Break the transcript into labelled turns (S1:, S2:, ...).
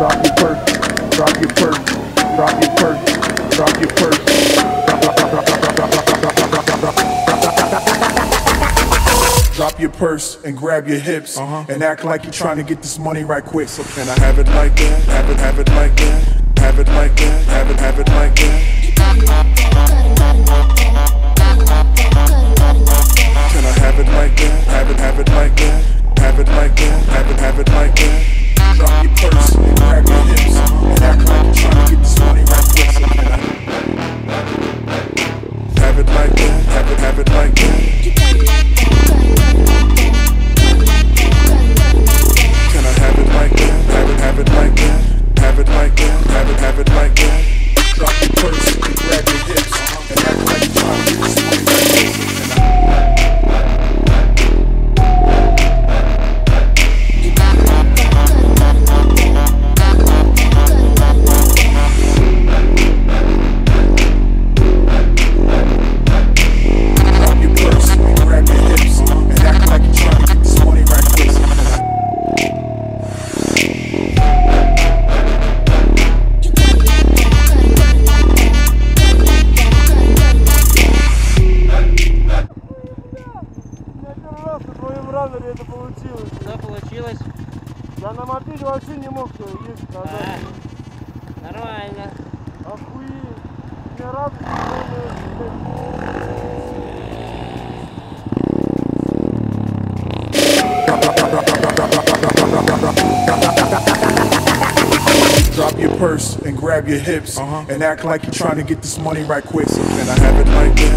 S1: Drop your purse, drop your purse, drop your purse, drop your purse. Drop your purse and grab your hips uh-huh. and act like you're trying to get this money right quick. So can I have it like that? Have it, have it like that? Have it like that? Have it, have it Have it, have it like that? Can I have it like that? Have it, have it like that? Have it like that? Have it, have it like that?
S2: на твоем радаре это получилось.
S3: Что получилось?
S2: Я на мопеде вообще не мог ездить на
S3: А,
S2: даче.
S3: нормально.
S2: Охуеть. Мне радость,
S1: Drop your purse and grab your hips and act like you're trying to get this money right quick. So can I have it like that?